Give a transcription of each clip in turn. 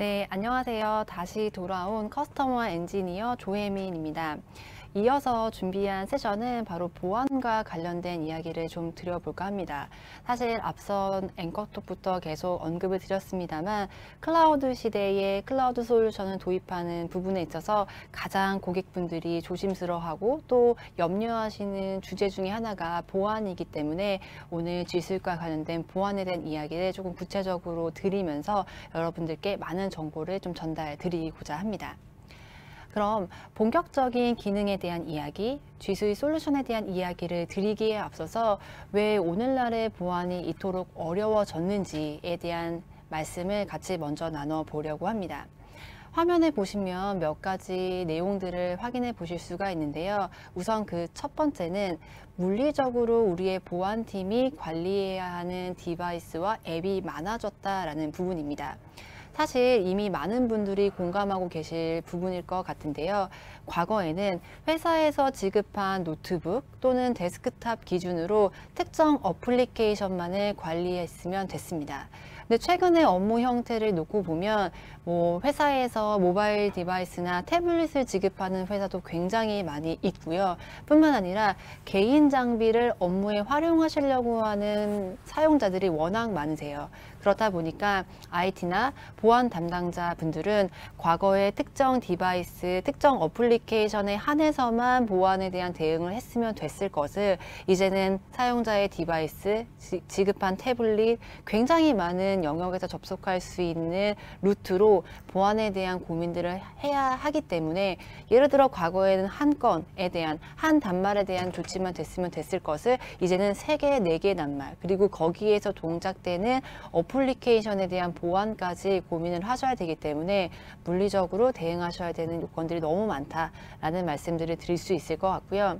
네, 안녕하세요. 다시 돌아온 customer engineer 조혜민입니다. 이어서 준비한 세션은 바로 보안과 관련된 이야기를 좀 드려볼까 합니다. 사실 앞선 anchor talk부터 계속 언급을 드렸습니다만 클라우드 시대에 cloud solution을 도입하는 부분에 있어서 가장 고객분들이 조심스러워하고 또 염려하시는 주제 중에 하나가 보안이기 때문에 오늘 기술과 관련된 보안에 대한 이야기를 조금 구체적으로 드리면서 여러분들께 많은 정보를 좀 전달 드리고자 합니다. 그럼 본격적인 기능에 대한 이야기, G수의 솔루션에 대한 이야기를 드리기에 앞서서 왜 오늘날의 보안이 이토록 어려워졌는지에 대한 말씀을 같이 먼저 나눠보려고 합니다. 화면에 보시면 몇 가지 내용들을 확인해 보실 수가 있는데요. 우선 그 첫 번째는 물리적으로 우리의 보안팀이 관리해야 하는 디바이스와 앱이 많아졌다라는 부분입니다. 사실 이미 많은 분들이 공감하고 계실 부분일 것 같은데요. 과거에는 회사에서 지급한 노트북 또는 데스크탑 기준으로 특정 어플리케이션만을 관리했으면 됐습니다. 근데 최근에 업무 형태를 놓고 보면 뭐 회사에서 mobile device나 태블릿을 지급하는 회사도 굉장히 많이 있고요. 뿐만 아니라 개인 장비를 업무에 활용하시려고 하는 사용자들이 워낙 많으세요. 그렇다 보니까 IT나 보안 담당자 분들은 과거의 특정 디바이스, 특정 어플리케이션 에 한해서만 보안에 대한 대응을 했으면 됐을 것을 이제는 사용자의 디바이스, 지급한 태블릿, 굉장히 많은 영역에서 접속할 수 있는 루트로 보안에 대한 고민들을 해야 하기 때문에 예를 들어 과거에는 한 건에 대한 한 단말에 대한 조치만 됐으면 됐을 것을 이제는 세 개, 네 개 단말 그리고 거기에서 동작되는 어플리케이션에 대한 보안까지 고민을 하셔야 되기 때문에 물리적으로 대응하셔야 되는 요건들이 너무 많다 라는 말씀들을 드릴 수 있을 것 같고요.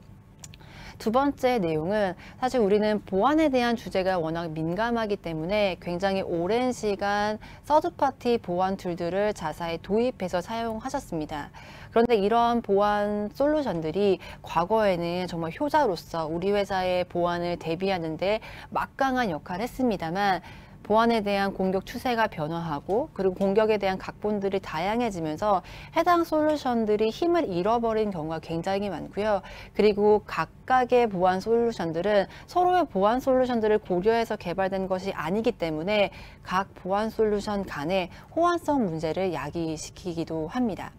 두 번째 내용은 사실 우리는 보안에 대한 주제가 워낙 민감하기 때문에 굉장히 오랜 시간 서드파티 보안 툴들을 자사에 도입해서 사용하셨습니다. 그런데 이러한 보안 솔루션들이 과거에는 정말 효자로서 우리 회사의 보안을 대비하는데 막강한 역할을 했습니다만 보안에 대한 공격 추세가 변화하고 그리고 공격에 대한 각본들이 다양해지면서 해당 솔루션들이 힘을 잃어버린 경우가 굉장히 많고요. 그리고 각각의 보안 솔루션들은 서로의 보안 솔루션들을 고려해서 개발된 것이 아니기 때문에 각 보안 솔루션 간의 호환성 문제를 야기시키기도 합니다.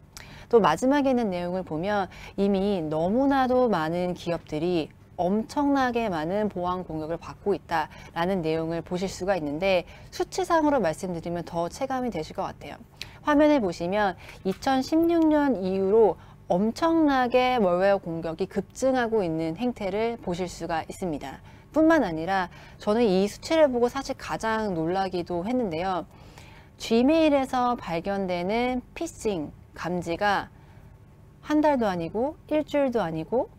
또 마지막에 있는 내용을 보면 이미 너무나도 많은 기업들이 엄청나게 많은 보안 공격을 받고 있다라는 내용을 보실 수가 있는데 수치상으로 말씀드리면 더 체감이 되실 것 같아요. 화면에 보시면 2016년 이후로 엄청나게 멀웨어 공격이 급증하고 있는 행태를 보실 수가 있습니다. 뿐만 아니라 저는 이 수치를 보고 사실 가장 놀라기도 했는데요. Gmail에서 발견되는 피싱 감지가 한 달도 아니고 일주일도 아니고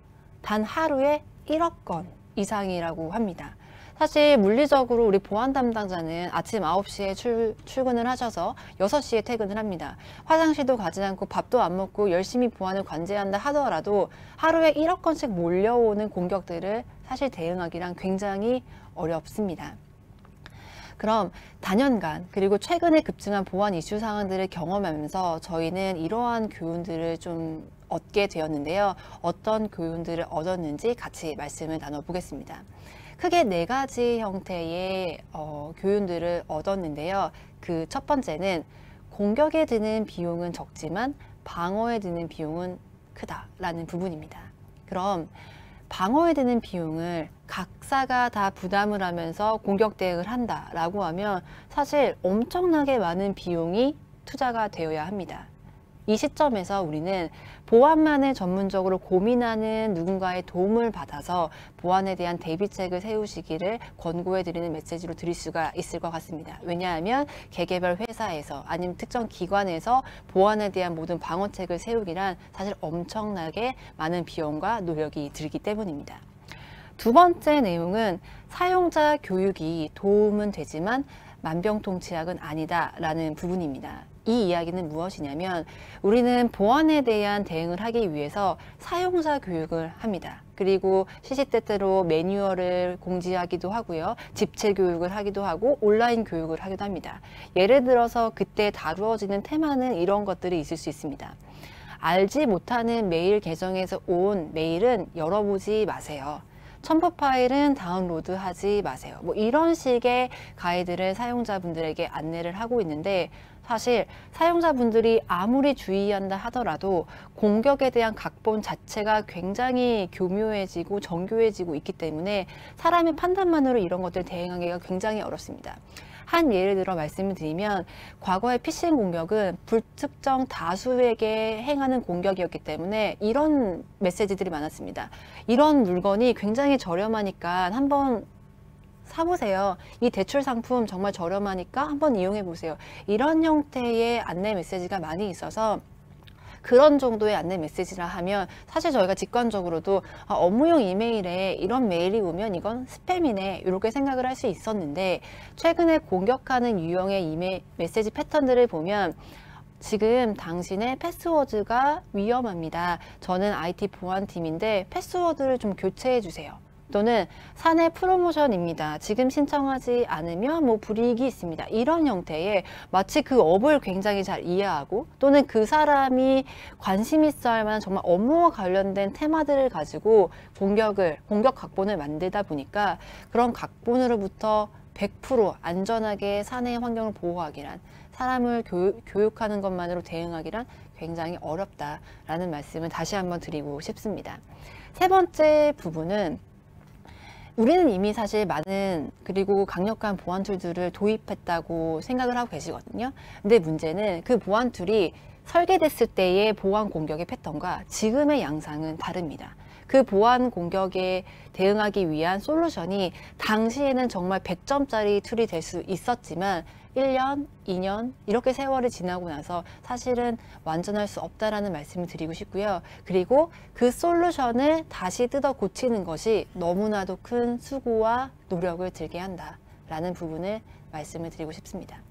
단 하루에 1억 건 이상이라고 합니다. 사실 물리적으로 우리 보안 담당자는 아침 9시에 출, 출근을 하셔서 6시에 퇴근을 합니다. 화장실도 가지 않고 밥도 안 먹고 열심히 보안을 관제한다 하더라도 하루에 1억 건씩 몰려오는 공격들을 사실 대응하기란 굉장히 어렵습니다. 그럼 단연간 그리고 최근에 급증한 보안 이슈 상황들을 경험하면서 저희는 이러한 교훈들을 좀 얻게 되었는데요. 어떤 교훈들을 얻었는지 같이 말씀을 나눠보겠습니다. 크게 네 가지 형태의 어, 교훈들을 얻었는데요. 그 첫 번째는 공격에 드는 비용은 적지만 방어에 드는 비용은 크다라는 부분입니다. 그럼 방어에 드는 비용을 각사가 다 부담을 하면서 공격 대응을 한다라고 하면 사실 엄청나게 많은 비용이 투자가 되어야 합니다. 이 시점에서 우리는 보안만을 전문적으로 고민하는 누군가의 도움을 받아서 보안에 대한 대비책을 세우시기를 권고해 드리는 메시지로 드릴 수가 있을 것 같습니다. 왜냐하면 개개별 회사에서 아니면 특정 기관에서 보안에 대한 모든 방어책을 세우기란 사실 엄청나게 많은 비용과 노력이 들기 때문입니다. 두 번째 내용은 사용자 교육이 도움은 되지만 만병통치약은 아니다라는 부분입니다. 이 이야기는 무엇이냐면 우리는 보안에 대한 대응을 하기 위해서 사용자 교육을 합니다. 그리고 시시때때로 매뉴얼을 공지하기도 하고요. 집체 교육을 하기도 하고 온라인 교육을 하기도 합니다. 예를 들어서 그때 다루어지는 테마는 이런 것들이 있을 수 있습니다. 알지 못하는 메일 계정에서 온 메일은 열어보지 마세요. 첨부 파일은 다운로드 하지 마세요. 뭐 이런 식의 가이드를 사용자분들에게 안내를 하고 있는데 사실 사용자분들이 아무리 주의한다 하더라도 공격에 대한 각본 자체가 굉장히 교묘해지고 정교해지고 있기 때문에 사람의 판단만으로 이런 것들 대응하기가 굉장히 어렵습니다. 한 예를 들어 말씀을 드리면 과거의 피싱 공격은 불특정 다수에게 행하는 공격이었기 때문에 이런 메시지들이 많았습니다. 이런 물건이 굉장히 저렴하니까 한번 사보세요. 이 대출 상품 정말 저렴하니까 한번 이용해 보세요. 이런 형태의 안내 메시지가 많이 있어서 그런 정도의 안내 메시지라 하면 사실 저희가 직관적으로도 아, 업무용 이메일에 이런 메일이 오면 이건 스팸이네 이렇게 생각을 할 수 있었는데 최근에 공격하는 유형의 이메일 메시지 패턴들을 보면 지금 당신의 패스워드가 위험합니다. 저는 IT 보안팀인데 패스워드를 좀 교체해 주세요. 또는 사내 프로모션입니다. 지금 신청하지 않으면 뭐 불이익이 있습니다. 이런 형태의 마치 그 업을 굉장히 잘 이해하고 또는 그 사람이 관심 있어 할 만한 정말 업무와 관련된 테마들을 가지고 공격을 공격 각본을 만들다 보니까 그런 각본으로부터 100% 안전하게 사내 환경을 보호하기란 사람을 교육, 하는 것만으로 대응하기란 굉장히 어렵다라는 말씀을 다시 한번 드리고 싶습니다. 세 번째 부분은 우리는 이미 사실 많은 그리고 강력한 보안 툴들을 도입했다고 생각을 하고 계시거든요. 근데 문제는 그 보안 툴이 설계됐을 때의 보안 공격의 패턴과 지금의 양상은 다릅니다. 그 보안 공격에 대응하기 위한 솔루션이 당시에는 정말 100점짜리 툴이 될 수 있었지만 1년, 2년 이렇게 세월이 지나고 나서 사실은 완전할 수 없다라는 말씀을 드리고 싶고요. 그리고 그 솔루션을 다시 뜯어 고치는 것이 너무나도 큰 수고와 노력을 들게 한다라는 부분을 말씀을 드리고 싶습니다.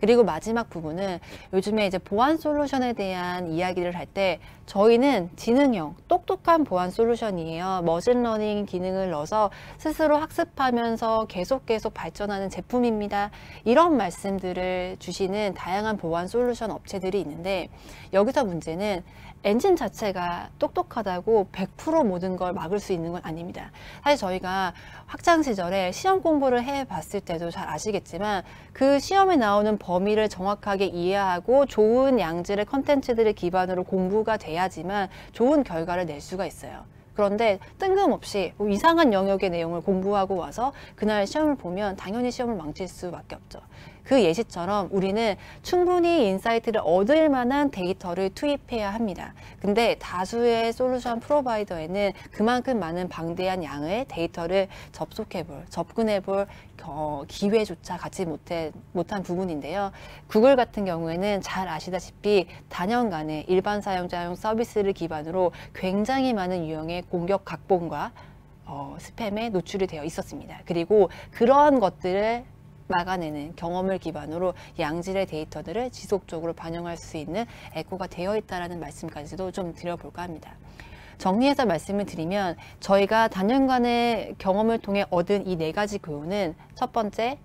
그리고 마지막 부분은 요즘에 이제 보안 솔루션에 대한 이야기를 할 때 저희는 지능형, 똑똑한 보안 솔루션이에요. 머신러닝 기능을 넣어서 스스로 학습하면서 계속 계속 발전하는 제품입니다. 이런 말씀들을 주시는 다양한 보안 솔루션 업체들이 있는데 여기서 문제는 엔진 자체가 똑똑하다고 100% 모든 걸 막을 수 있는 건 아닙니다. 사실 저희가 학창 시절에 시험 공부를 해 봤을 때도 잘 아시겠지만 그 시험에 나오는 범위를 정확하게 이해하고 좋은 양질의 컨텐츠들을 기반으로 공부가 돼야지만 좋은 결과를 낼 수가 있어요. 그런데 뜬금없이 뭐 이상한 영역의 내용을 공부하고 와서 그날 시험을 보면 당연히 시험을 망칠 수밖에 없죠. 그 예시처럼 우리는 충분히 insight를 얻을 만한 데이터를 투입해야 합니다. 근데 다수의 솔루션 provider에는 그만큼 많은 방대한 양의 데이터를 접속해 볼, 접근해 볼 어, 기회조차 갖지 못해, 못한 부분인데요. 구글 같은 경우에는 잘 아시다시피 다년간에 일반 사용자용 서비스를 기반으로 굉장히 많은 유형의 공격 각본과 어, 스팸에 노출이 되어 있었습니다. 그리고 그러한 것들을 막아내는 경험을 기반으로 양질의 데이터들을 지속적으로 반영할 수 있는 eco가 되어 있다는 말씀까지도 좀 드려볼까 합니다. 정리해서 말씀을 드리면 저희가 다년간의 경험을 통해 얻은 이 네 가지 교훈은 첫 번째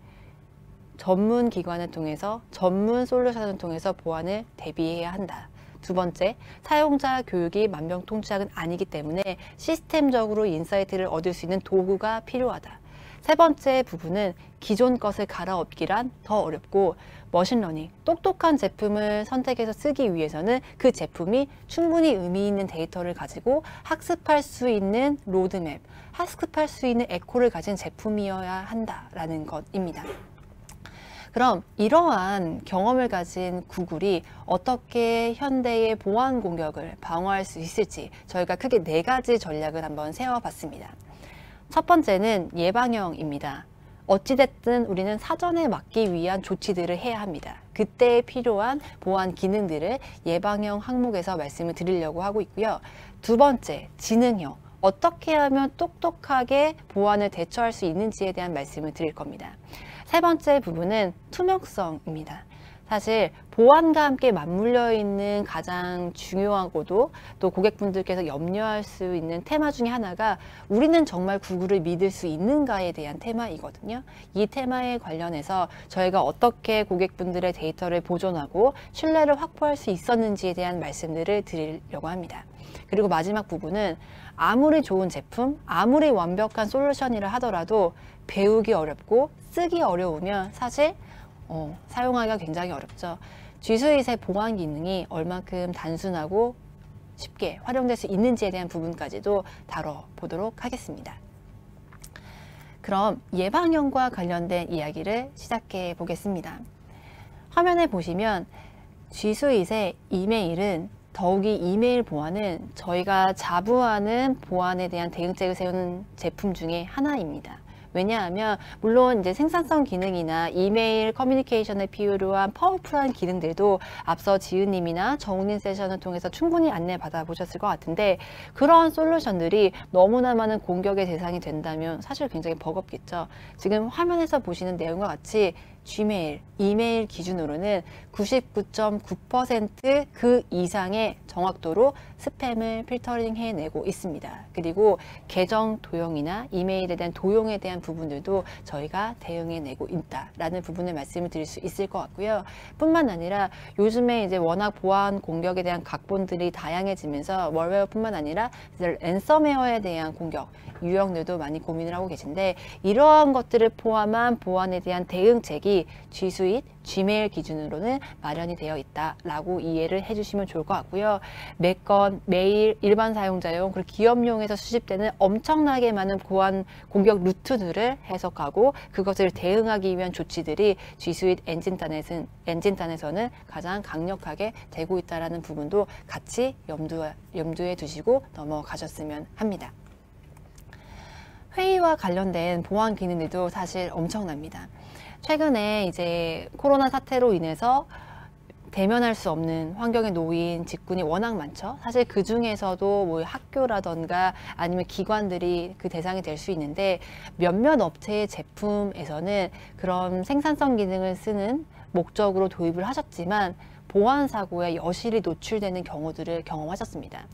전문 기관을 통해서 전문 솔루션을 통해서 보안을 대비해야 한다. 두 번째, 사용자 교육이 만병통치약은 아니기 때문에 시스템적으로 insight를 얻을 수 있는 도구가 필요하다. 세 번째 부분은 기존 것을 갈아엎기란 더 어렵고 머신러닝, 똑똑한 제품을 선택해서 쓰기 위해서는 그 제품이 충분히 의미 있는 데이터를 가지고 학습할 수 있는 로드맵, 학습할 수 있는 eco를 가진 제품이어야 한다라는 것입니다. 그럼 이러한 경험을 가진 구글이 어떻게 현대의 보안 공격을 방어할 수 있을지 저희가 크게 네 가지 전략을 한번 세워봤습니다. 첫 번째는 예방형입니다. 어찌됐든 우리는 사전에 막기 위한 조치들을 해야 합니다. 그때 필요한 보안 기능들을 예방형 항목에서 말씀을 드리려고 하고 있고요. 두 번째, 지능형. 어떻게 하면 똑똑하게 보안을 대처할 수 있는지에 대한 말씀을 드릴 겁니다. 세 번째 부분은 투명성입니다. 사실 보안과 함께 맞물려 있는 가장 중요하고도 또 고객분들께서 염려할 수 있는 테마 중에 하나가 우리는 정말 구글을 믿을 수 있는가에 대한 테마이거든요. 이 테마에 관련해서 저희가 어떻게 고객분들의 데이터를 보존하고 신뢰를 확보할 수 있었는지에 대한 말씀들을 드리려고 합니다. 그리고 마지막 부분은 아무리 좋은 제품, 아무리 완벽한 솔루션이라 하더라도 배우기 어렵고 쓰기 어려우면 사실 어, 사용하기가 굉장히 어렵죠. G수잇의 보안 기능이 얼만큼 단순하고 쉽게 활용될 수 있는지에 대한 부분까지도 다뤄보도록 하겠습니다. 그럼 예방형과 관련된 이야기를 시작해 보겠습니다. 화면에 보시면 G수잇의 이메일은 더욱이 이메일 보안은 저희가 자부하는 보안에 대한 대응책을 세우는 제품 중에 하나입니다. 왜냐하면 물론 이제 생산성 기능이나 이메일 커뮤니케이션에 필요한 파워풀한 기능들도 앞서 지은님이나 정우님 세션을 통해서 충분히 안내 받아 보셨을 것 같은데 그런 솔루션들이 너무나 많은 공격의 대상이 된다면 사실 굉장히 버겁겠죠. 지금 화면에서 보시는 내용과 같이 Gmail, 이메일 기준으로는 99.9%그 이상의 정확도로 스팸을 필터링 해내고 있습니다. 그리고 계정 도용이나 이메일에 대한 도용에 대한 부분들도 저희가 대응해내고 있다라는 부분을 말씀을 드릴 수 있을 것 같고요. 뿐만 아니라 요즘에 이제 워낙 보안 공격에 대한 각본들이 다양해지면서 월웨어뿐만 아니라 랜섬웨어에 대한 공격 유형들도 많이 고민을 하고 계신데 이러한 것들을 포함한 보안에 대한 대응책이 G Suite, Gmail 기준으로는 마련이 되어 있다라고 이해를 해주시면 좋을 것 같고요. 매건, 매일 일반 사용자용 그리고 기업용에서 수집되는 엄청나게 많은 보안 공격 루트들을 해석하고 그것을 대응하기 위한 조치들이 G Suite 엔진단에서는, 엔진단에서는 가장 강력하게 되고 있다는 부분도 같이 염두, 염두에 두시고 넘어가셨으면 합니다. 회의와 관련된 보안 기능들도 사실 엄청납니다. 최근에 이제 코로나 사태로 인해서 대면할 수 없는 환경에 놓인 직군이 워낙 많죠. 사실 그 중에서도 뭐 학교라던가 아니면 기관들이 그 대상이 될 수 있는데 몇몇 업체의 제품에서는 그런 생산성 기능을 쓰는 목적으로 도입을 하셨지만 보안 사고에 여실히 노출되는 경우들을 경험하셨습니다.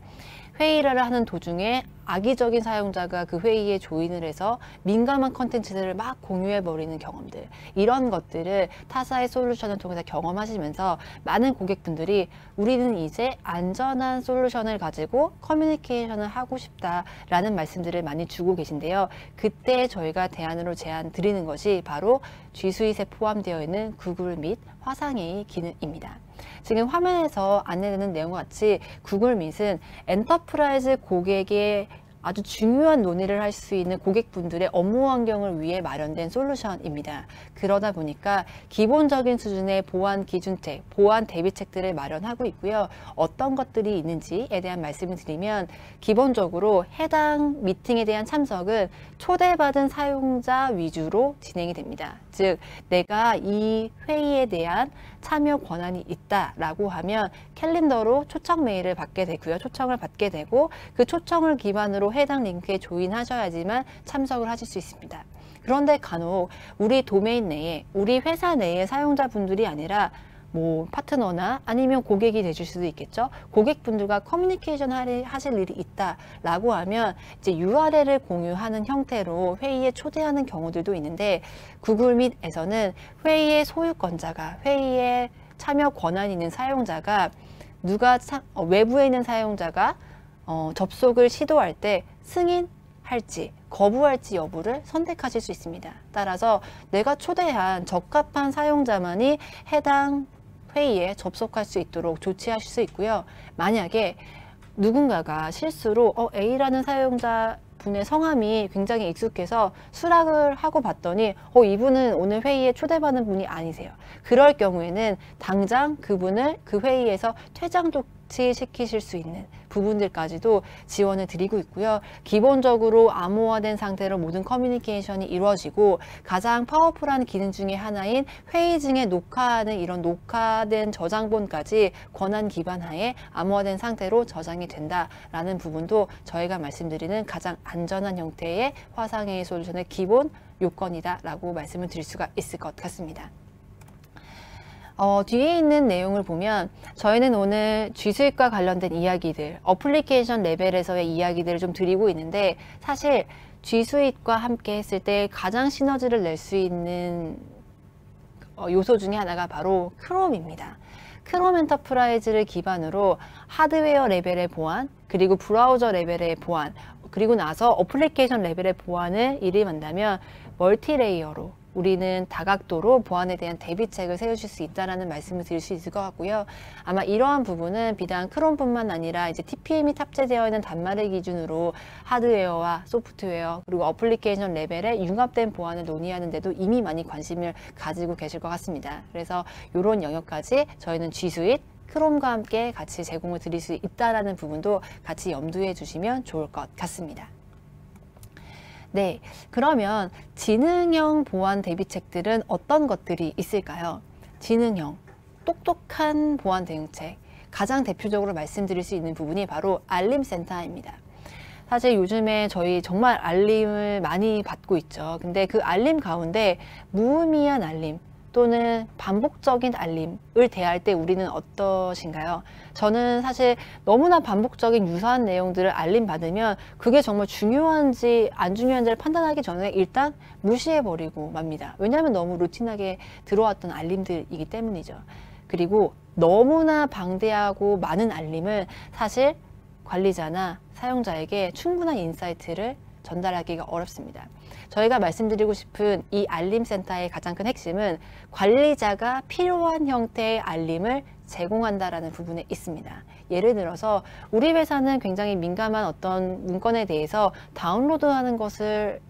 회의를 하는 도중에 악의적인 사용자가 그 회의에 조인을 해서 민감한 컨텐츠들을 막 공유해 버리는 경험들 이런 것들을 타사의 솔루션을 통해서 경험하시면서 많은 고객분들이 우리는 이제 안전한 솔루션을 가지고 커뮤니케이션을 하고 싶다라는 말씀들을 많이 주고 계신데요. 그때 저희가 대안으로 제안 드리는 것이 바로 G 스윗에 포함되어 있는 구글 Meet 화상회의 기능입니다. 지금 화면에서 안내되는 내용과 같이 구글 Meet은 enterprise 고객의 아주 중요한 논의를 할 수 있는 고객분들의 업무 환경을 위해 마련된 솔루션입니다. 그러다 보니까 기본적인 수준의 보안 기준책, 보안 대비책들을 마련하고 있고요. 어떤 것들이 있는지에 대한 말씀을 드리면 기본적으로 해당 미팅에 대한 참석은 초대받은 사용자 위주로 진행이 됩니다. 즉 내가 이 회의에 대한 참여 권한이 있다라고 하면 캘린더로 초청 메일을 받게 되고요. 초청을 받게 되고 그 초청을 기반으로 해당 링크에 조인하셔야지만 참석을 하실 수 있습니다. 그런데 간혹 우리 도메인 내에 우리 회사 내의 사용자분들이 아니라 뭐 파트너나 아니면 고객이 되실 수도 있겠죠. 고객분들과 커뮤니케이션 하실 일이 있다라고 하면 이제 URL을 공유하는 형태로 회의에 초대하는 경우들도 있는데 구글 밋에서는 회의의 소유권자가 회의에 참여 권한 있는 사용자가 누가 차, 어, 외부에 있는 사용자가 어, 접속을 시도할 때 승인 할지 거부할지 여부를 선택하실 수 있습니다. 따라서 내가 초대한 적합한 사용자만이 해당 회의에 접속할 수 있도록 조치하실 수 있고요. 만약에 누군가가 실수로 어, A라는 사용자 분의 성함이 굉장히 익숙해서 수락을 하고 봤더니 어, 이분은 오늘 회의에 초대받은 분이 아니세요. 그럴 경우에는 당장 그분을 그 회의에서 퇴장 조치시키실 수 있는 부분들까지도 지원을 드리고 있고요. 기본적으로 암호화된 상태로 모든 커뮤니케이션이 이루어지고 가장 파워풀한 기능 중의 하나인 회의 중에 녹화하는 이런 녹화된 저장본까지 권한 기반 하에 암호화된 상태로 저장이 된다라는 부분도 저희가 말씀드리는 가장 안전한 형태의 화상회의 솔루션의 기본 요건이다라고 말씀을 드릴 수가 있을 것 같습니다. 어, 뒤에 있는 내용을 보면 저희는 오늘 G Suite과 관련된 이야기들, 어플리케이션 레벨에서의 이야기들을 좀 드리고 있는데 사실 G수익과 함께 했을 때 가장 시너지를 낼 수 있는 어, 요소 중에 하나가 바로 크롬입니다. 크롬 Enterprise를 기반으로 하드웨어 레벨의 보안, 그리고 브라우저 레벨의 보안, 그리고 나서 어플리케이션 레벨의 보안을 이름한다면 multi-layer로 우리는 다각도로 보안에 대한 대비책을 세우실 수 있다라는 말씀을 드릴 수 있을 것 같고요. 아마 이러한 부분은 비단 크롬뿐만 아니라 이제 TPM이 탑재되어 있는 단말을 기준으로 하드웨어와 소프트웨어 그리고 어플리케이션 레벨의 융합된 보안을 논의하는 데도 이미 많이 관심을 가지고 계실 것 같습니다. 그래서 이런 영역까지 저희는 G Suite 크롬과 함께 같이 제공을 드릴 수 있다라는 부분도 같이 염두에 두시면 좋을 것 같습니다. 네, 그러면 지능형 보안 대비책들은 어떤 것들이 있을까요? 지능형, 똑똑한 보안 대응책. 가장 대표적으로 말씀드릴 수 있는 부분이 바로 알림센터입니다. 사실 요즘에 저희 정말 알림을 많이 받고 있죠. 근데 그 알림 가운데 무의미한 알림, 또는 반복적인 알림을 대할 때 우리는 어떠신가요? 저는 사실 너무나 반복적인 유사한 내용들을 알림 받으면 그게 정말 중요한지 안 중요한지를 판단하기 전에 일단 무시해버리고 맙니다. 왜냐하면 너무 routine하게 들어왔던 알림들이기 때문이죠. 그리고 너무나 방대하고 많은 알림을 사실 관리자나 사용자에게 충분한 insight를 전달하기가 어렵습니다. 저희가 말씀드리고 싶은 이 알림센터의 가장 큰 핵심은 관리자가 필요한 형태의 알림을 제공한다라는 부분에 있습니다. 예를 들어서 우리 회사는 굉장히 민감한 어떤 문건에 대해서 다운로드하는 것을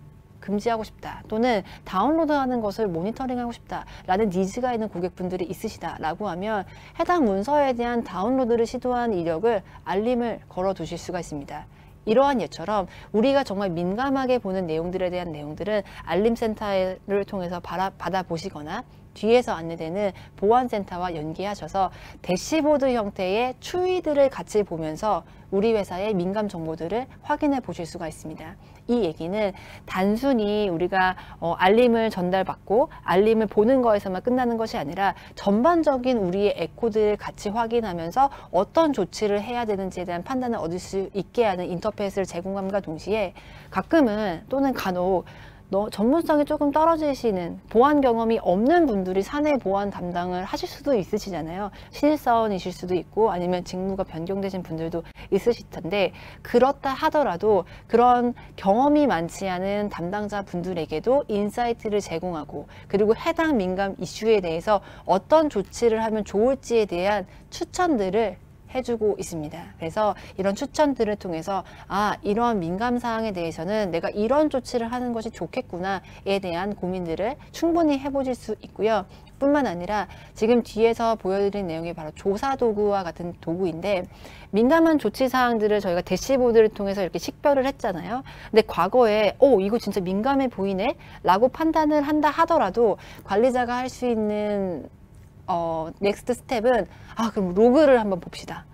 금지하고 싶다 또는 다운로드하는 것을 모니터링하고 싶다라는 니즈가 있는 고객분들이 있으시다라고 하면 해당 문서에 대한 다운로드를 시도한 이력을 알림을 걸어 두실 수가 있습니다. 이러한 예처럼 우리가 정말 민감하게 보는 내용들에 대한 내용들은 알림센터를 통해서 받아보시거나 뒤에서 안내되는 보안센터와 연계하셔서 대시보드 형태의 추이들을 같이 보면서 우리 회사의 민감 정보들을 확인해 보실 수가 있습니다. 이 얘기는 단순히 우리가 어, 알림을 전달받고 알림을 보는 거에서만 끝나는 것이 아니라 전반적인 우리의 에코드를 같이 확인하면서 어떤 조치를 해야 되는지에 대한 판단을 얻을 수 있게 하는 인터페이스를 제공함과 동시에 가끔은 또는 간혹 너 전문성이 조금 떨어지시는 보안 경험이 없는 분들이 사내 보안 담당을 하실 수도 있으시잖아요. 신입사원이실 수도 있고 아니면 직무가 변경되신 분들도 있으실 텐데 그렇다 하더라도 그런 경험이 많지 않은 담당자 분들에게도 insight를 제공하고 그리고 해당 민감 이슈에 대해서 어떤 조치를 하면 좋을지에 대한 추천들을 해주고 있습니다. 그래서 이런 추천들을 통해서 아 이러한 민감 사항에 대해서는 내가 이런 조치를 하는 것이 좋겠구나에 대한 고민들을 충분히 해보실 수 있고요. 뿐만 아니라 지금 뒤에서 보여드린 내용이 바로 조사 도구와 같은 도구인데 민감한 조치 사항들을 저희가 대시보드를 통해서 이렇게 식별을 했잖아요. 근데 과거에 오 이거 진짜 민감해 보이네 라고 판단을 한다 하더라도 관리자가 할 수 있는 어, next step은 아 그럼 로그를 한번 봅시다.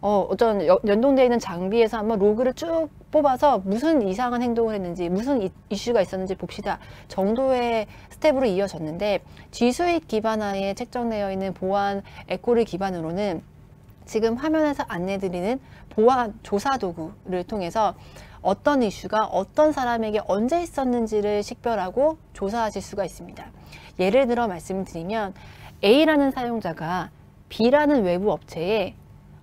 어, 어떤 연동되어 있는 장비에서 한번 로그를 쭉 뽑아서 무슨 이상한 행동을 했는지 무슨 이, 이슈가 있었는지 봅시다 정도의 스텝으로 이어졌는데 G Suite 기반하에 책정되어 있는 보안 eco를 기반으로는 지금 화면에서 안내드리는 보안 조사 도구를 통해서 어떤 이슈가 어떤 사람에게 언제 있었는지를 식별하고 조사하실 수가 있습니다. 예를 들어 말씀드리면 A라는 사용자가 B라는 외부 업체에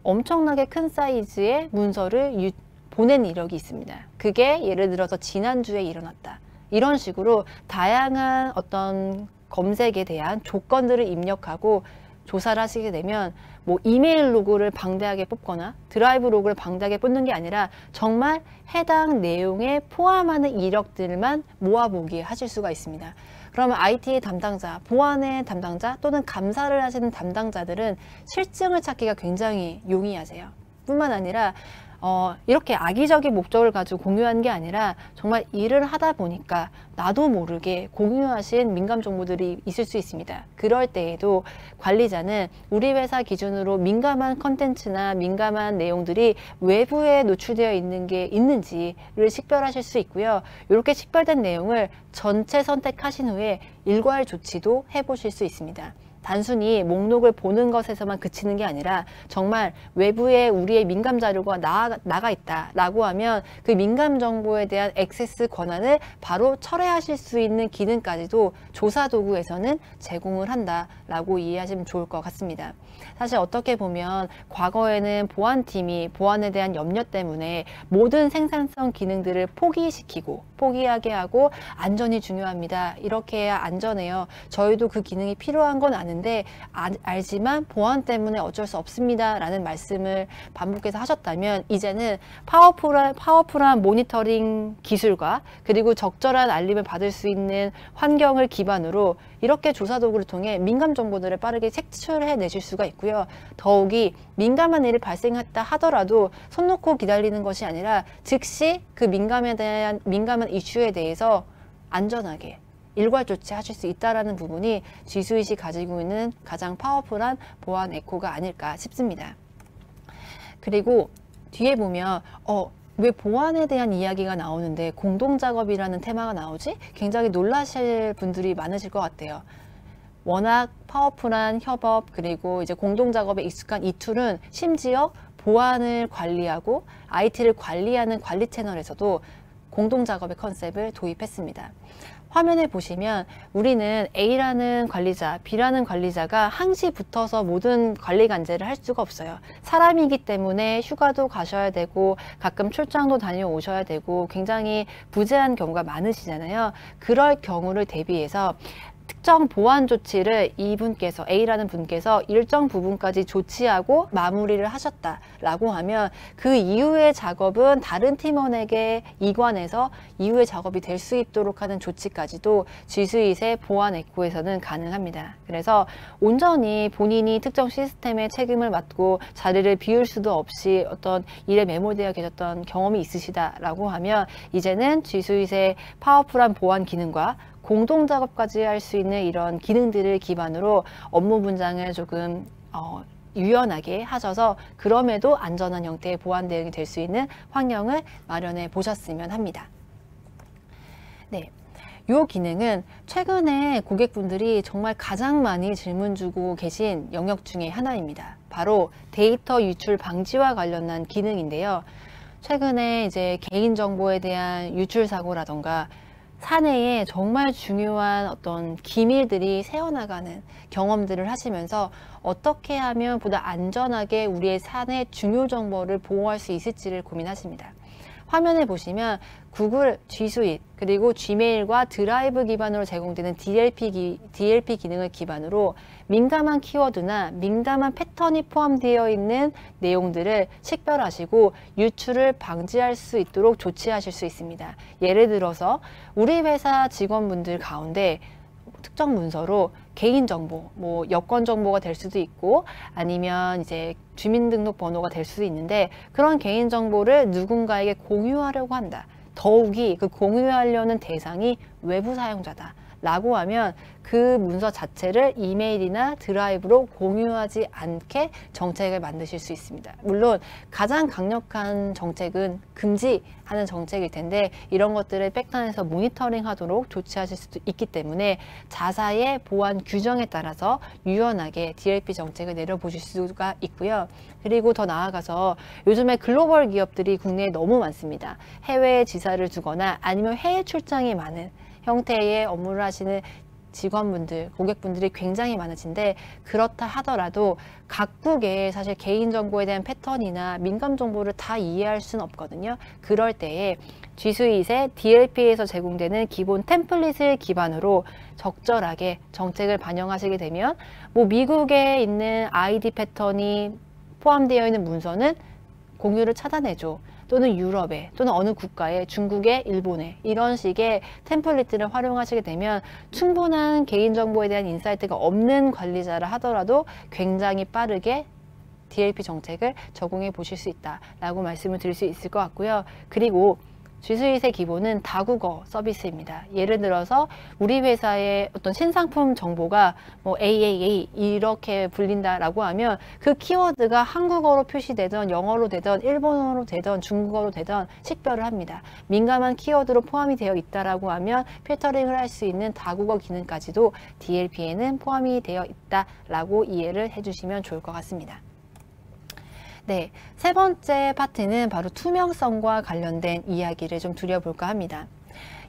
엄청나게 큰 사이즈의 문서를 유, 보낸 이력이 있습니다. 그게 예를 들어서 지난주에 일어났다. 이런 식으로 다양한 어떤 검색에 대한 조건들을 입력하고 조사를 하시게 되면 뭐 이메일 로그를 방대하게 뽑거나 드라이브 로그를 방대하게 뽑는 게 아니라 정말 해당 내용에 포함하는 이력들만 모아보기 하실 수가 있습니다. 그러면 IT의 담당자, 보안의 담당자 또는 감사를 하시는 담당자들은 실증을 찾기가 굉장히 용이하세요. 뿐만 아니라 어, 이렇게 악의적인 목적을 가지고 공유한 게 아니라 정말 일을 하다 보니까 나도 모르게 공유하신 민감 정보들이 있을 수 있습니다. 그럴 때에도 관리자는 우리 회사 기준으로 민감한 컨텐츠나 민감한 내용들이 외부에 노출되어 있는 게 있는지를 식별하실 수 있고요. 이렇게 식별된 내용을 전체 선택하신 후에 일괄 조치도 해보실 수 있습니다. 단순히 목록을 보는 것에서만 그치는 게 아니라 정말 외부에 우리의 민감 자료가 나가, 나가 있다라고 하면 그 민감 정보에 대한 액세스 권한을 바로 철회하실 수 있는 기능까지도 조사 도구에서는 제공을 한다라고 이해하시면 좋을 것 같습니다. 사실 어떻게 보면 과거에는 보안팀이 보안에 대한 염려 때문에 모든 생산성 기능들을 포기시키고 포기하게 하고 안전이 중요합니다. 이렇게 해야 안전해요. 저희도 그 기능이 필요한 건 아는데 아, 알지만 보안 때문에 어쩔 수 없습니다. 라는 말씀을 반복해서 하셨다면 이제는 파워풀한, 파워풀한 모니터링 기술과 그리고 적절한 알림을 받을 수 있는 환경을 기반으로 이렇게 조사 도구를 통해 민감 정보들을 빠르게 색출해 내실 수가 있고요. 더욱이 민감한 일이 발생했다 하더라도 손 놓고 기다리는 것이 아니라 즉시 그 민감에 대한 민감한 이슈에 대해서 안전하게 일괄 조치하실 수 있다라는 부분이 지수이시 가지고 있는 가장 파워풀한 보안 eco가 아닐까 싶습니다. 그리고 뒤에 보면 어, 왜 보안에 대한 이야기가 나오는데 공동작업이라는 테마가 나오지? 굉장히 놀라실 분들이 많으실 것 같아요. 워낙 파워풀한 협업 그리고 이제 공동 작업에 익숙한 이 툴은 심지어 보안을 관리하고 IT를 관리하는 관리 채널에서도 공동 작업의 컨셉을 도입했습니다. 화면에 보시면 우리는 A라는 관리자, B라는 관리자가 항시 붙어서 모든 관리 관제를 할 수가 없어요. 사람이기 때문에 휴가도 가셔야 되고 가끔 출장도 다녀오셔야 되고 굉장히 부재한 경우가 많으시잖아요. 그럴 경우를 대비해서 특정 보안 조치를 이분께서 A라는 분께서 일정 부분까지 조치하고 마무리를 하셨다라고 하면 그 이후의 작업은 다른 팀원에게 이관해서 이후의 작업이 될 수 있도록 하는 조치까지도 G스윗의 보안 에코에서는 가능합니다. 그래서 온전히 본인이 특정 시스템의 책임을 맡고 자리를 비울 수도 없이 어떤 일에 매몰되어 계셨던 경험이 있으시다라고 하면 이제는 G스윗의 파워풀한 보안 기능과 공동 작업까지 할 수 있는 이런 기능들을 기반으로 업무 분장을 조금 어, 유연하게 하셔서 그럼에도 안전한 형태의 보안 대응이 될 수 있는 환경을 마련해 보셨으면 합니다. 네. 이 기능은 최근에 고객분들이 정말 가장 많이 질문 주고 계신 영역 중에 하나입니다. 바로 데이터 유출 방지와 관련한 기능인데요. 최근에 이제 개인정보에 대한 유출 사고라던가 사내에 정말 중요한 어떤 기밀들이 새어나가는 경험들을 하시면서 어떻게 하면 보다 안전하게 우리의 사내 중요 정보를 보호할 수 있을지를 고민하십니다. 화면에 보시면 구글 G 수입 그리고 Gmail과 드라이브 기반으로 제공되는 DLP, 기, DLP 기능을 기반으로 민감한 키워드나 민감한 패턴이 포함되어 있는 내용들을 식별하시고 유출을 방지할 수 있도록 조치하실 수 있습니다. 예를 들어서 우리 회사 직원분들 가운데 특정 문서로 개인정보, 뭐 여권 정보가 될 수도 있고 아니면 이제 주민등록번호가 될 수도 있는데 그런 개인정보를 누군가에게 공유하려고 한다. 더욱이 그 공유하려는 대상이 외부 사용자다. 라고 하면 그 문서 자체를 이메일이나 드라이브로 공유하지 않게 정책을 만드실 수 있습니다. 물론 가장 강력한 정책은 금지하는 정책일 텐데 이런 것들을 백단에서 모니터링 하도록 조치하실 수도 있기 때문에 자사의 보안 규정에 따라서 유연하게 DLP 정책을 내려보실 수가 있고요. 그리고 더 나아가서 요즘에 글로벌 기업들이 국내에 너무 많습니다. 해외에 지사를 두거나 아니면 해외 출장이 많은 형태의 업무를 하시는 직원분들, 고객분들이 굉장히 많으신데 그렇다 하더라도 각국의 사실 개인정보에 대한 패턴이나 민감 정보를 다 이해할 수는 없거든요. 그럴 때에 G수잇의 DLP에서 제공되는 기본 템플릿을 기반으로 적절하게 정책을 반영하시게 되면 뭐 미국에 있는 아이디 패턴이 포함되어 있는 문서는 공유를 차단해줘. 또는 유럽에 또는 어느 국가에 중국에 일본에 이런 식의 템플릿들을 활용하시게 되면 충분한 개인정보에 대한 insight가 없는 관리자라 하더라도 굉장히 빠르게 DLP 정책을 적용해 보실 수 있다라고 말씀을 드릴 수 있을 것 같고요. 그리고 G스윗의 기본은 다국어 서비스입니다. 예를 들어서 우리 회사의 어떤 신상품 정보가 뭐 AAA 이렇게 불린다라고 하면 그 키워드가 한국어로 표시되던 영어로 되던 일본어로 되던 중국어로 되던 식별을 합니다. 민감한 키워드로 포함이 되어 있다라고 하면 필터링을 할 수 있는 다국어 기능까지도 DLP에는 포함이 되어 있다라고 이해를 해주시면 좋을 것 같습니다. 네, 세 번째 파트는 바로 투명성과 관련된 이야기를 좀 드려볼까 합니다.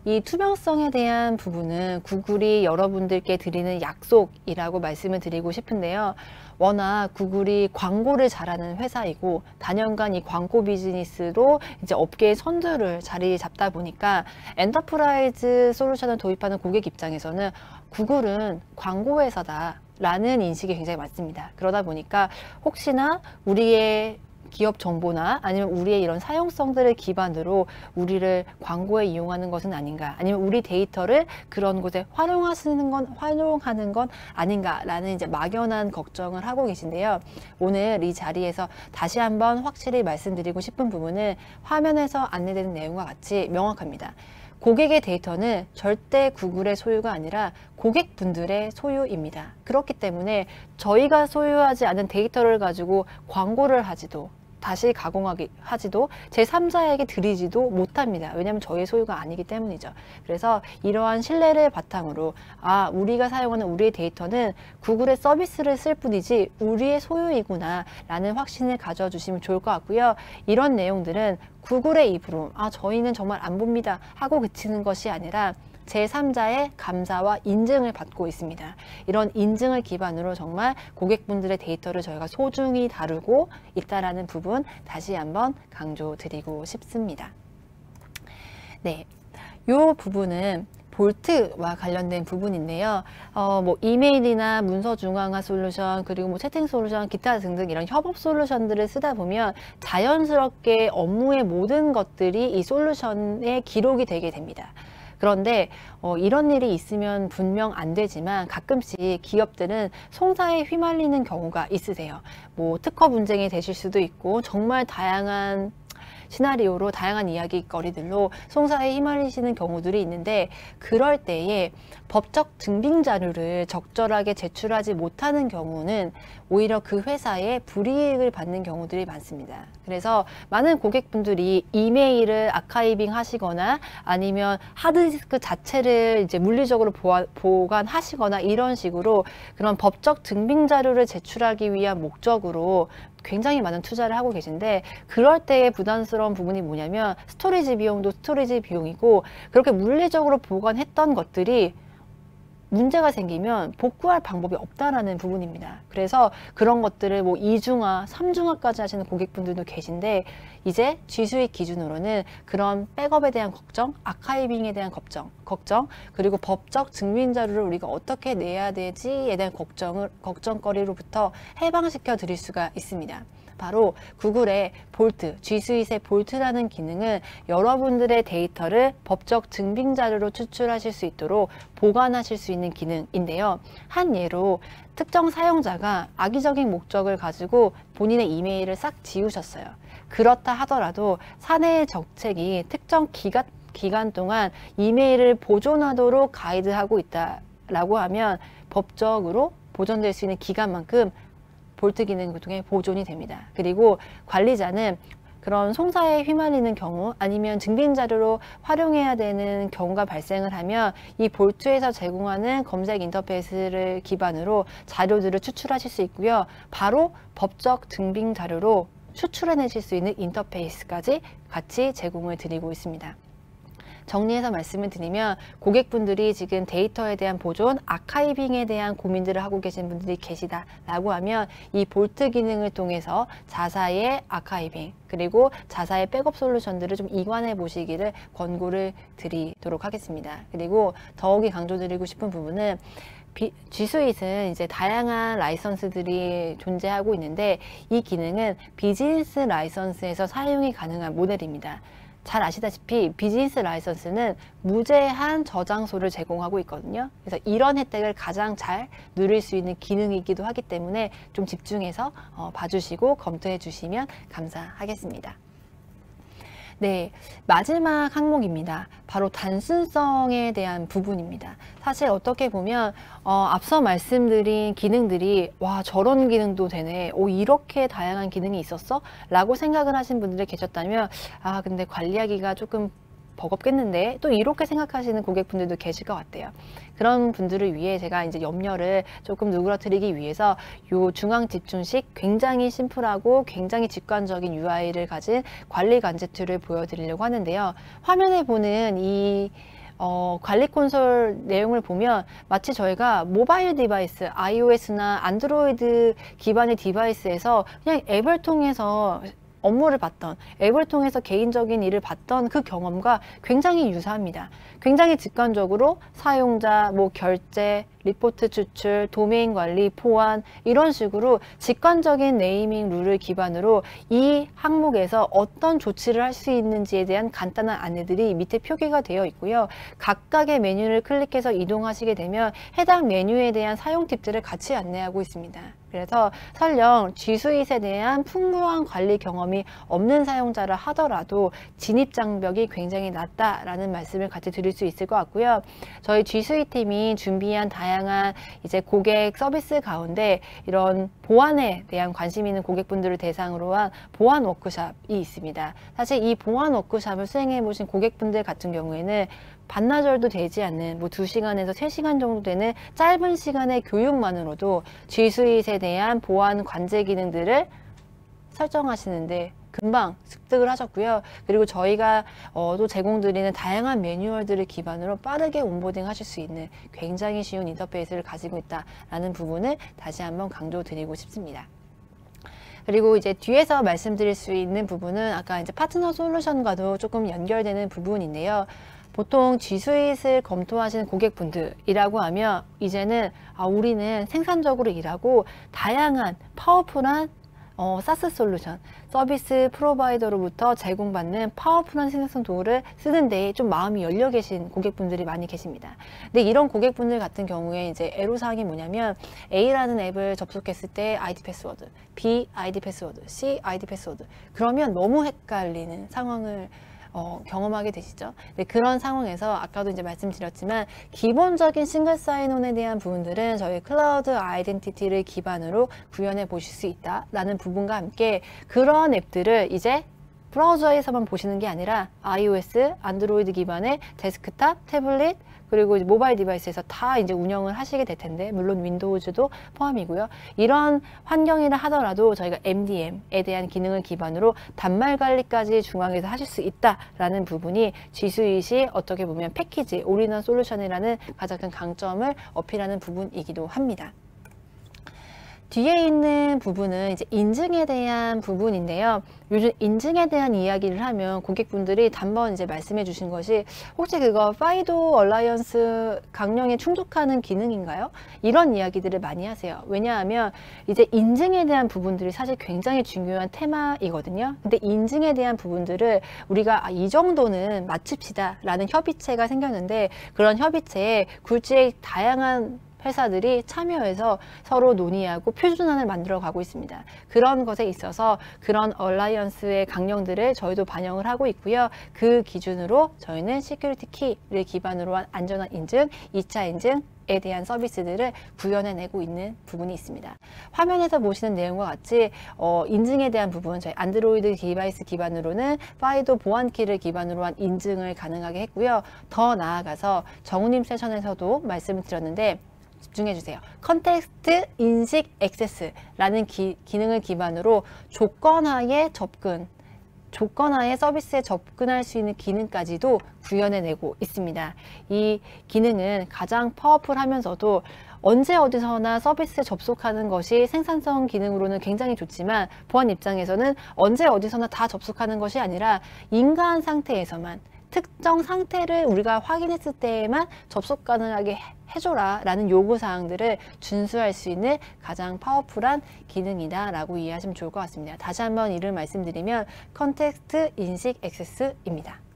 이 투명성에 대한 부분은 구글이 여러분들께 드리는 약속이라고 말씀을 드리고 싶은데요. 워낙 구글이 광고를 잘하는 회사이고 단연간 이 광고 비즈니스로 이제 업계의 선두를 자리 잡다 보니까 enterprise 솔루션을 도입하는 고객 입장에서는 구글은 광고 회사다 라는 인식이 굉장히 많습니다. 그러다 보니까 혹시나 우리의 기업 정보나 아니면 우리의 이런 사용성들을 기반으로 우리를 광고에 이용하는 것은 아닌가 아니면 우리 데이터를 그런 곳에 활용하시는 건 활용하는 건 아닌가라는 이제 막연한 걱정을 하고 계신데요. 오늘 이 자리에서 다시 한번 확실히 말씀드리고 싶은 부분은 화면에서 안내되는 내용과 같이 명확합니다. 고객의 데이터는 절대 구글의 소유가 아니라 고객분들의 소유입니다. 그렇기 때문에 저희가 소유하지 않은 데이터를 가지고 광고를 하지도 다시 가공하기 하지도 제3자에게 드리지도 못합니다. 왜냐하면 저의 소유가 아니기 때문이죠. 그래서 이러한 신뢰를 바탕으로 아 우리가 사용하는 우리의 데이터는 구글의 서비스를 쓸 뿐이지 우리의 소유이구나 라는 확신을 가져주시면 좋을 것 같고요. 이런 내용들은 구글의 입으로 아 저희는 정말 안 봅니다 하고 그치는 것이 아니라 제3자의 감사와 인증을 받고 있습니다. 이런 인증을 기반으로 정말 고객분들의 데이터를 저희가 소중히 다루고 있다라는 부분 다시 한번 강조드리고 싶습니다. 네, 이 부분은 볼트와 관련된 부분인데요. 어, 뭐 이메일이나 문서 중앙화 솔루션 그리고 뭐 채팅 솔루션 기타 등등 이런 협업 솔루션들을 쓰다 보면 자연스럽게 업무의 모든 것들이 이 솔루션에 기록이 되게 됩니다. 그런데 어, 이런 일이 있으면 분명 안 되지만 가끔씩 기업들은 송사에 휘말리는 경우가 있으세요. 뭐 특허 분쟁이 되실 수도 있고 정말 다양한 시나리오로 다양한 이야기거리들로 송사에 휘말리시는 경우들이 있는데 그럴 때에 법적 증빙 자료를 적절하게 제출하지 못하는 경우는 오히려 그 회사에 불이익을 받는 경우들이 많습니다. 그래서 많은 고객분들이 이메일을 아카이빙 하시거나 아니면 하드디스크 자체를 이제 물리적으로 보관하시거나 이런 식으로 그런 법적 증빙 자료를 제출하기 위한 목적으로 굉장히 많은 투자를 하고 계신데 그럴 때의 부담스러운 부분이 뭐냐면 스토리지 비용도 스토리지 비용이고 그렇게 물리적으로 보관했던 것들이 문제가 생기면 복구할 방법이 없다라는 부분입니다. 그래서 그런 것들을 뭐 2중화, 3중화까지 하시는 고객분들도 계신데 이제 G Suite 기준으로는 그런 백업에 대한 걱정, archiving에 대한 걱정, 걱정, 그리고 법적 증빙 자료를 우리가 어떻게 내야 되지에 대한 걱정을 걱정거리로부터 해방시켜 드릴 수가 있습니다. 바로 구글의 Vault, G수잇의 볼트라는 기능은 여러분들의 데이터를 법적 증빙 자료로 추출하실 수 있도록 보관하실 수 있는 기능인데요. 한 예로 특정 사용자가 악의적인 목적을 가지고 본인의 이메일을 싹 지우셨어요. 그렇다 하더라도 사내 정책이 특정 기간, 기간 동안 이메일을 보존하도록 가이드하고 있다라고 하면 법적으로 보존될 수 있는 기간만큼 볼트 기능 통해 보존이 됩니다. 그리고 관리자는 그런 송사에 휘말리는 경우 아니면 증빙 자료로 활용해야 되는 경우가 발생을 하면 이 볼트에서 제공하는 검색 인터페이스를 기반으로 자료들을 추출하실 수 있고요. 바로 법적 증빙 자료로 추출해내실 수 있는 인터페이스까지 같이 제공을 드리고 있습니다. 정리해서 말씀을 드리면 고객분들이 지금 데이터에 대한 보존, 아카이빙에 대한 고민들을 하고 계신 분들이 계시다라고 하면 이 볼트 기능을 통해서 자사의 아카이빙 그리고 자사의 백업 솔루션들을 좀 이관해 보시기를 권고를 드리도록 하겠습니다. 그리고 더욱이 강조드리고 싶은 부분은 G스윗은 이제 다양한 라이선스들이 존재하고 있는데 이 기능은 비즈니스 라이선스에서 사용이 가능한 모델입니다. 잘 아시다시피 비즈니스 라이선스는 무제한 저장소를 제공하고 있거든요. 그래서 이런 혜택을 가장 잘 누릴 수 있는 기능이기도 하기 때문에 좀 집중해서 어, 봐주시고 검토해 주시면 감사하겠습니다. 네, 마지막 항목입니다. 바로 단순성에 대한 부분입니다. 사실 어떻게 보면 어, 앞서 말씀드린 기능들이 와 저런 기능도 되네, 오 이렇게 다양한 기능이 있었어? 라고 생각을 하신 분들이 계셨다면 아 근데 관리하기가 조금 버겁겠는데 또 이렇게 생각하시는 고객분들도 계실 것 같아요. 그런 분들을 위해 제가 이제 염려를 조금 누그러뜨리기 위해서 요 중앙 집중식 굉장히 심플하고 굉장히 직관적인 UI를 가진 관리 간제트를 보여드리려고 하는데요. 화면에 보는 이 어, 관리 콘솔 내용을 보면 마치 저희가 모바일 device, iOS나 안드로이드 기반의 device에서 그냥 앱을 통해서 업무를 봤던 앱을 통해서 개인적인 일을 봤던 그 경험과 굉장히 유사합니다. 굉장히 직관적으로 사용자, 뭐 결제, 리포트 추출, 도메인 관리, 보안 이런 식으로 직관적인 naming rule을 기반으로 이 항목에서 어떤 조치를 할 수 있는지에 대한 간단한 안내들이 밑에 표기가 되어 있고요. 각각의 메뉴를 클릭해서 이동하시게 되면 해당 메뉴에 대한 사용 팁들을 같이 안내하고 있습니다. 그래서 설령 G수잇에 대한 풍부한 관리 경험이 없는 사용자라 하더라도 진입 장벽이 굉장히 낮다라는 말씀을 같이 드릴 수 있을 것 같고요. 저희 G수잇 팀이 준비한 다양한 이제 고객 서비스 가운데 이런 보안에 대한 관심 있는 고객분들을 대상으로 한 보안 워크샵이 있습니다. 사실 이 보안 워크샵을 수행해 보신 고객분들 같은 경우에는 반나절도 되지 않는 뭐 2시간에서 3시간 정도 되는 짧은 시간의 교육만으로도 G수잇에 대한 보안 관제 기능들을 설정하시는데 금방 습득을 하셨고요. 그리고 저희가 어, 또 제공드리는 다양한 매뉴얼들을 기반으로 빠르게 온보딩 하실 수 있는 굉장히 쉬운 인터페이스를 가지고 있다라는 부분을 다시 한번 강조드리고 싶습니다. 그리고 이제 뒤에서 말씀드릴 수 있는 부분은 아까 이제 파트너 솔루션과도 조금 연결되는 부분인데요. 보통 G수잇을 검토하시는 고객분들이라고 하면 이제는 아, 우리는 생산적으로 일하고 다양한 파워풀한 어, SaaS 솔루션, service provider로부터 제공받는 파워풀한 생산성 도구를 쓰는 데에 좀 마음이 열려 계신 고객분들이 많이 계십니다. 근데 이런 고객분들 같은 경우에 이제 애로사항이 뭐냐면 A라는 앱을 접속했을 때 ID 패스워드, B ID 패스워드, C ID 패스워드 그러면 너무 헷갈리는 상황을 어, 경험하게 되시죠. 네, 그런 상황에서 아까도 이제 말씀드렸지만 기본적인 single sign-on에 대한 부분들은 저희 Cloud Identity를 기반으로 구현해 보실 수 있다라는 부분과 함께 그런 앱들을 이제 브라우저에서만 보시는 게 아니라 iOS, 안드로이드 기반의 데스크탑, 태블릿, 그리고 모바일 device에서 다 이제 운영을 하시게 될 텐데 물론 Windows도 포함이고요. 이런 환경이라 하더라도 저희가 MDM에 대한 기능을 기반으로 단말 관리까지 중앙에서 하실 수 있다라는 부분이 지수잇이 어떻게 보면 패키지 올인원 솔루션이라는 가장 큰 강점을 어필하는 부분이기도 합니다. 뒤에 있는 부분은 이제 인증에 대한 부분인데요. 요즘 인증에 대한 이야기를 하면 고객분들이 단연 이제 말씀해 주신 것이 혹시 그거 FIDO Alliance 강령에 충족하는 기능인가요? 이런 이야기들을 많이 하세요. 왜냐하면 이제 인증에 대한 부분들이 사실 굉장히 중요한 테마이거든요. 근데 인증에 대한 부분들을 우리가 아, 이 정도는 마칩시다 라는 협의체가 생겼는데 그런 협의체에 굴지의 다양한 회사들이 참여해서 서로 논의하고 표준안을 만들어 가고 있습니다. 그런 것에 있어서 그런 alliance의 강령들을 저희도 반영을 하고 있고요. 그 기준으로 저희는 security key를 기반으로 한 안전한 인증, 2차 인증, 에 대한 서비스들을 구현해내고 있는 부분이 있습니다. 화면에서 보시는 내용과 같이 어, 인증에 대한 부분 저희 안드로이드 device 기반으로는 FIDO 보안키를 기반으로 한 인증을 가능하게 했고요. 더 나아가서 정우님 세션에서도 말씀을 드렸는데 집중해 주세요. context 인식 access라는 기, 기능을 기반으로 조건하에 접근 조건하에 서비스에 접근할 수 있는 기능까지도 구현해내고 있습니다. 이 기능은 가장 파워풀하면서도 언제 어디서나 서비스에 접속하는 것이 생산성 기능으로는 굉장히 좋지만 보안 입장에서는 언제 어디서나 다 접속하는 것이 아니라 인간 상태에서만 특정 상태를 우리가 확인했을 때에만 접속 가능하게 해줘라 라는 요구사항들을 준수할 수 있는 가장 파워풀한 기능이다 라고 이해하시면 좋을 것 같습니다. 다시 한번 이를 말씀드리면 context 인식 access입니다.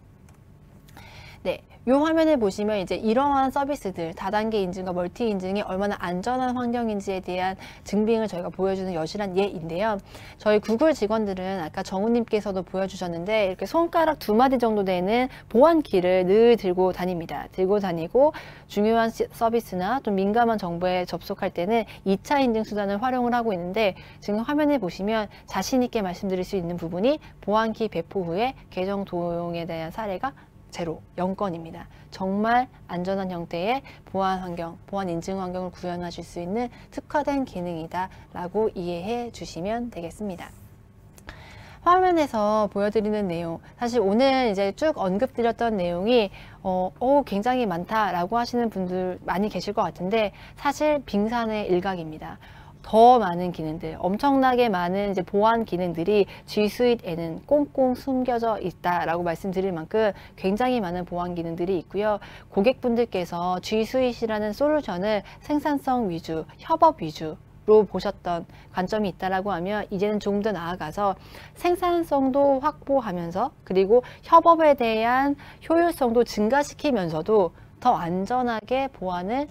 네, 이 화면에 보시면 이제 이러한 서비스들, 다단계 인증과 멀티 인증이 얼마나 안전한 환경인지에 대한 증빙을 저희가 보여주는 여실한 예인데요. 저희 구글 직원들은 아까 정우님께서도 보여주셨는데 이렇게 손가락 두 마디 정도 되는 보안키를 늘 들고 다닙니다. 들고 다니고 중요한 서비스나 좀 민감한 정보에 접속할 때는 2차 인증 수단을 활용을 하고 있는데 지금 화면에 보시면 자신 있게 말씀드릴 수 있는 부분이 보안키 배포 후에 계정 도용에 대한 사례가 제로, 0건입니다. 정말 안전한 형태의 보안 환경, 보안 인증 환경을 구현하실 수 있는 특화된 기능이다 라고 이해해 주시면 되겠습니다. 화면에서 보여드리는 내용 사실 오늘 이제 쭉 언급드렸던 내용이 어, 오, 굉장히 많다라고 하시는 분들 많이 계실 것 같은데 사실 빙산의 일각입니다. 더 많은 기능들, 엄청나게 많은 이제 보안 기능들이 G 수이트에는 꽁꽁 숨겨져 있다라고 말씀드릴 만큼 굉장히 많은 보안 기능들이 있고요. 고객분들께서 G 수이트이라는 솔루션을 생산성 위주, 협업 위주 로 보셨던 관점이 있다라고 하면 이제는 좀더 나아가서 생산성도 확보하면서 그리고 협업에 대한 효율성도 증가시키면서도 더 안전하게 보안을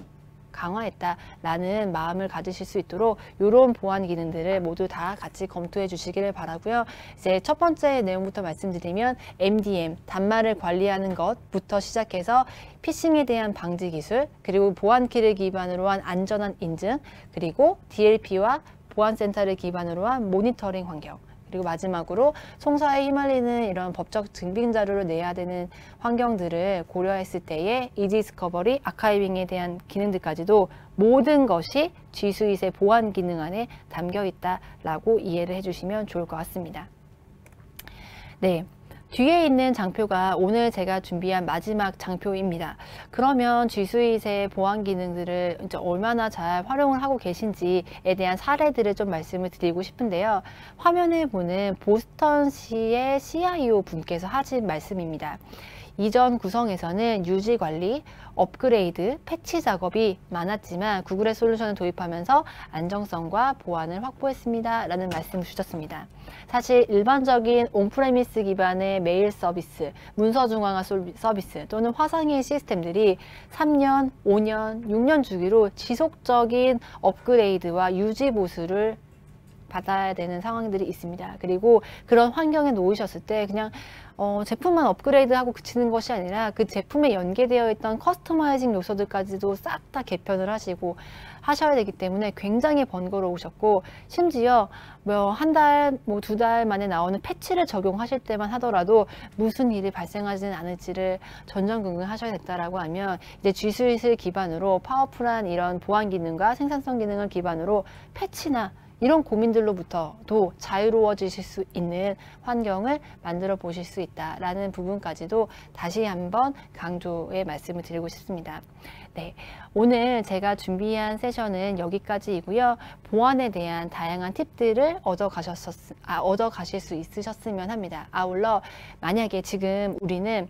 강화했다라는 마음을 가지실 수 있도록 이런 보안 기능들을 모두 다 같이 검토해 주시기를 바라고요. 이제 첫 번째 내용부터 말씀드리면 MDM 단말을 관리하는 것부터 시작해서 피싱에 대한 방지 기술 그리고 보안키를 기반으로 한 안전한 인증 그리고 DLP와 보안센터를 기반으로 한 모니터링 환경 그리고 마지막으로 송사에 휘말리는 이런 법적 증빙 자료를 내야 되는 환경들을 고려했을 때에 이지스커버리 아카이빙에 대한 기능들까지도 모든 것이 G수잇의 보안 기능 안에 담겨 있다라고 이해를 해주시면 좋을 것 같습니다. 네. 뒤에 있는 장표가 오늘 제가 준비한 마지막 장표입니다. 그러면 G수잇의 보안 기능들을 이제 얼마나 잘 활용을 하고 계신지에 대한 사례들을 좀 말씀을 드리고 싶은데요. 화면에 보는 보스턴시의 CIO 분께서 하신 말씀입니다. 이전 구성에서는 유지 관리, 업그레이드, 패치 작업이 많았지만 구글의 솔루션을 도입하면서 안정성과 보안을 확보했습니다. 라는 말씀을 주셨습니다. 사실 일반적인 on-premise 기반의 메일 서비스, 문서 중앙화 서비스 또는 화상회의 시스템들이 3년, 5년, 6년 주기로 지속적인 업그레이드와 유지 보수를 받아야 되는 상황들이 있습니다. 그리고 그런 환경에 놓이셨을 때 그냥 어, 제품만 업그레이드하고 그치는 것이 아니라 그 제품에 연계되어 있던 customizing 요소들까지도 싹 다 개편을 하시고 하셔야 되기 때문에 굉장히 번거로우셨고 심지어 뭐 한 달, 뭐 두 달 만에 나오는 패치를 적용하실 때만 하더라도 무슨 일이 발생하지는 않을지를 전전긍긍 하셔야 됐다라고 하면 이제 G수잇을 기반으로 powerful한 이런 보안 기능과 생산성 기능을 기반으로 패치나 이런 고민들로부터도 자유로워지실 수 있는 환경을 만들어 보실 수 있다라는 부분까지도 다시 한번 강조의 말씀을 드리고 싶습니다. 네, 오늘 제가 준비한 세션은 여기까지이고요. 보안에 대한 다양한 팁들을 얻어 가셨 아, 얻어 가실 수 있으셨으면 합니다. 아울러 만약에 지금 우리는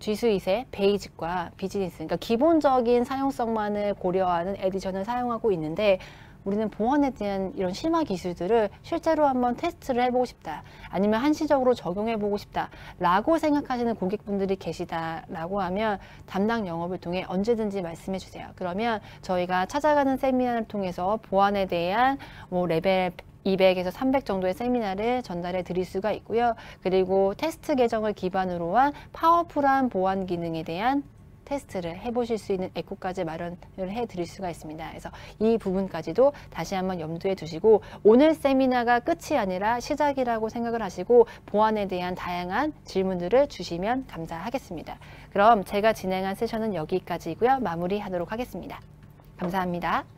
G수잇의 베이직과 비즈니스, 그러니까 기본적인 사용성만을 고려하는 edition을 사용하고 있는데 우리는 보안에 대한 이런 심화 기술들을 실제로 한번 테스트를 해보고 싶다. 아니면 한시적으로 적용해보고 싶다. 라고 생각하시는 고객분들이 계시다 라고 하면 담당 영업을 통해 언제든지 말씀해 주세요. 그러면 저희가 찾아가는 세미나를 통해서 보안에 대한 뭐 레벨 200에서 300 정도의 세미나를 전달해 드릴 수가 있고요. 그리고 테스트 계정을 기반으로 한 powerful한 보안 기능에 대한 테스트를 해보실 수 있는 에코까지 마련을 해 드릴 수가 있습니다. 그래서 이 부분까지도 다시 한번 염두에 두시고 오늘 세미나가 끝이 아니라 시작이라고 생각을 하시고 보안에 대한 다양한 질문들을 주시면 감사하겠습니다. 그럼 제가 진행한 세션은 여기까지고요. 마무리하도록 하겠습니다. 감사합니다.